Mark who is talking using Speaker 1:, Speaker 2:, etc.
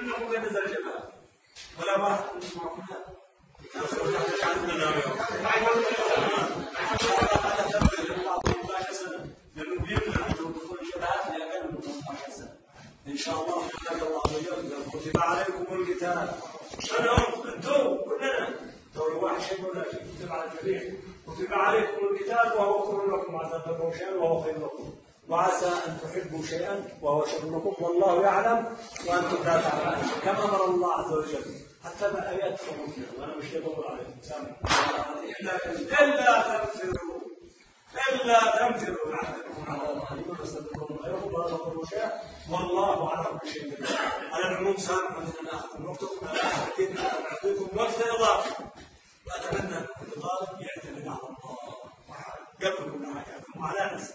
Speaker 1: انكم قد نزل الجبال ولا واحد منكم معكم ان شاء الله حياك الله ويرضى كتب عليكم القتال شنو أنتم كلنا دور واحد شيء ولا شيء كتب على الجميع كتب عليكم القتال وهو كل لكم تكرهوا شيئا وهو خير لكم وعسى أن تحبوا شيئا وهو شغلكم والله يعلم وأنتم لا تعلمون. كما أمر الله عز وجل حتى ما آيات خروجنا وأنا مش بقول سامح إلا تنفروا. إلا تنفروا. لعنتكم على الله ويستدركم غيرهم ولا تقولوا شيئا والله على كل شيء قدير. على العموم سامحوا أن أنا أختم نقطتكم أنا أعطيكم وقت إضافي وأتمنى أن طالب يعتمد على الله. وحال قبلكم وعلى نفسه